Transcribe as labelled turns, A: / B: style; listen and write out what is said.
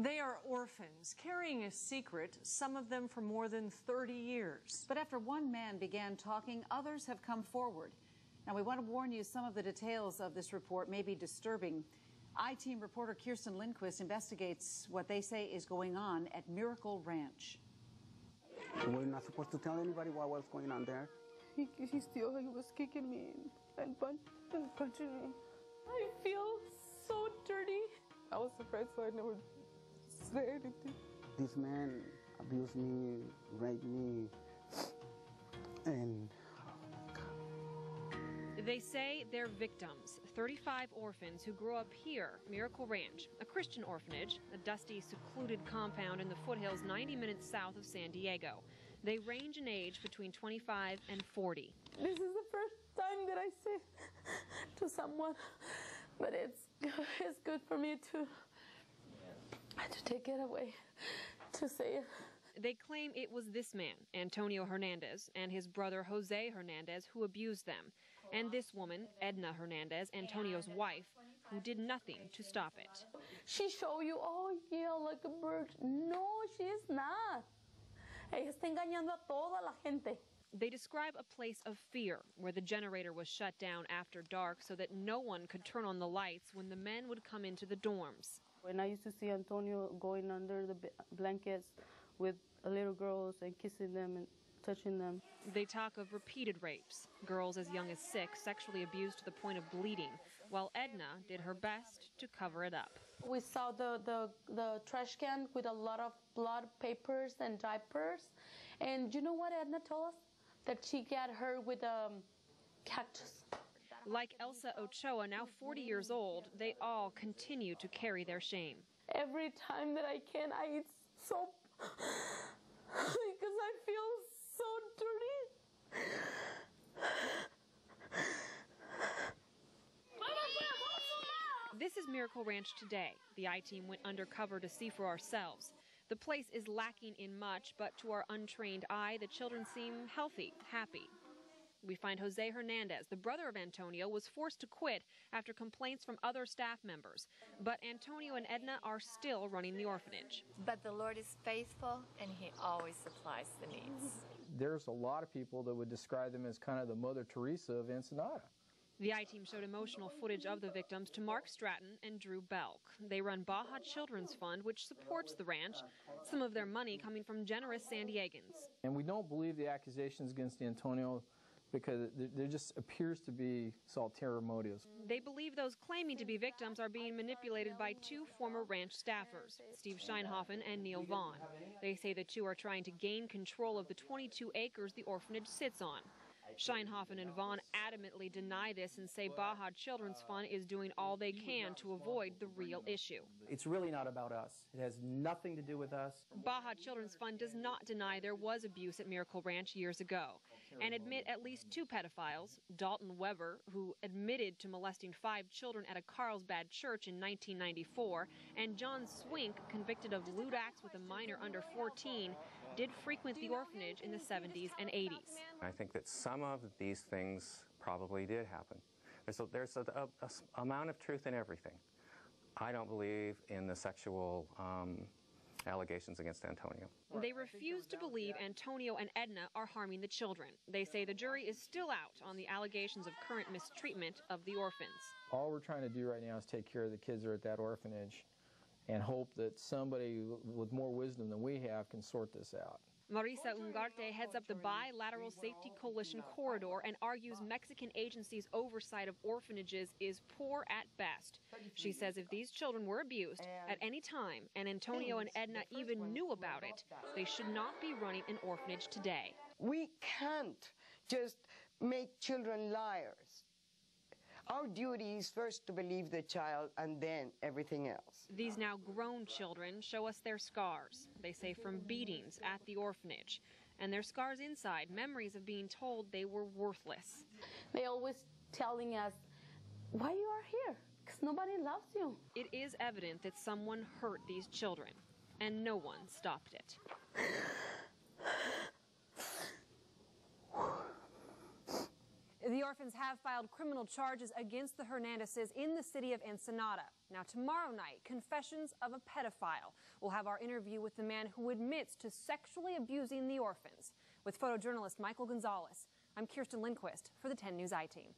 A: They are orphans, carrying a secret, some of them for more than 30 years.
B: But after one man began talking, others have come forward. Now, we want to warn you some of the details of this report may be disturbing. I-Team reporter Kerstin Lindquist investigates what they say is going on at Miracle Ranch.
C: We're not supposed to tell anybody what was going on there.
D: He, he still he was kicking me and, punch, and punching me. I feel so dirty. I was afraid, so I never say anything.
C: This man abused me, raped me, and
E: They say they're victims 35 orphans who grew up here, Miracle Ranch, a Christian orphanage, a dusty, secluded compound in the foothills 90 minutes south of San Diego. They range in age between 25 and 40.
D: This is the first time that I say to someone, but it's it's good for me to to take it away, to say it.
E: They claim it was this man, Antonio Hernandez, and his brother Jose Hernandez who abused them, and this woman, Edna Hernandez, Antonio's wife, who did nothing to stop it.
D: She show you, oh yeah, like a bird. No, she is not. Ella está engañando a toda la gente.
E: They describe a place of fear where the generator was shut down after dark so that no one could turn on the lights when the men would come into the dorms.
D: When I used to see Antonio going under the blankets with little girls and kissing them and touching them.
E: They talk of repeated rapes, girls as young as six sexually abused to the point of bleeding, while Edna did her best to cover it up.
D: We saw the, the, the trash can with a lot of blood, papers, and diapers. And you know what Edna told us? That she got hurt with a um, cactus.
E: Like Elsa Ochoa, now 40 years old, they all continue to carry their shame.
D: Every time that I can, I eat soap because I feel so dirty.
E: This is Miracle Ranch today. The I team went undercover to see for ourselves. The place is lacking in much, but to our untrained eye, the children seem healthy, happy. We find Jose Hernandez, the brother of Antonio, was forced to quit after complaints from other staff members. But Antonio and Edna are still running the orphanage.
F: But the Lord is faithful and He always supplies the needs.
G: There's a lot of people that would describe them as kind of the Mother Teresa of Ensenada.
E: The I team showed emotional footage of the victims to Mark Stratton and Drew Belk. They run Baja Children's Fund, which supports the ranch, some of their money coming from generous San Diegans.
G: And we don't believe the accusations against Antonio because there just appears to be ulterior motives.
E: They believe those claiming to be victims are being manipulated by two former ranch staffers, Steve Scheinhofen and Neil Vaughn. They say the two are trying to gain control of the 22 acres the orphanage sits on. Scheinhofen and Vaughn adamantly deny this and say Baja Children's Fund is doing all they can to avoid the real issue.
H: It's really not about us. It has nothing to do with us.
E: Baja Children's Fund does not deny there was abuse at Miracle Ranch years ago and admit at least two pedophiles, Dalton Weber, who admitted to molesting five children at a Carlsbad church in 1994, and John Swink, convicted of lewd acts with a minor under 14, did frequent the orphanage in the 70s and 80s.
I: I think that some of these things probably did happen. There's a, there's a, amount of truth in everything. I don't believe in the sexual um, allegations against Antonio.
E: They refuse to believe Antonio and Edna are harming the children. They say the jury is still out on the allegations of current mistreatment of the orphans.
G: All we're trying to do right now is take care of the kids that are at that orphanage and hope that somebody with more wisdom than we have can sort this out.
E: Marisa Ugarte heads up the Bilateral Safety Coalition corridor and argues Mexican agencies' oversight of orphanages is poor at best. She says if these children were abused at any time and Antonio and Edna even knew about it, they should not be running an orphanage today.
J: We can't just make children liars. Our duty is first to believe the child and then everything else.
E: These now grown children show us their scars, they say from beatings at the orphanage. And their scars inside, memories of being told they were worthless.
D: They always telling us, why you are here? Because nobody loves you.
E: It is evident that someone hurt these children, and no one stopped it. The orphans have filed criminal charges against the Hernandezes in the city of Ensenada. Now, tomorrow night, Confessions of a Pedophile We'll have our interview with the man who admits to sexually abusing the orphans. With photojournalist Michael Gonzalez, I'm Kerstin Lindquist for the 10 News I Team.